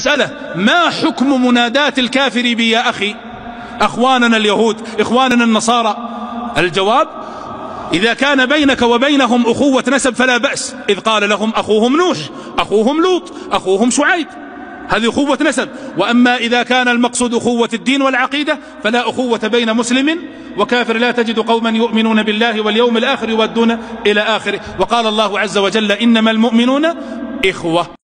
مسألة. ما حكم منادات الكافر بي يا أخي؟ أخواننا اليهود إخواننا النصارى. الجواب إذا كان بينك وبينهم أخوة نسب فلا بأس. إذ قال لهم أخوهم نوح أخوهم لوط أخوهم شعيب. هذه أخوة نسب. وأما إذا كان المقصود أخوة الدين والعقيدة فلا أخوة بين مسلم وكافر. لا تجد قوما يؤمنون بالله واليوم الآخر يودون إلى آخره. وقال الله عز وجل إنما المؤمنون إخوة.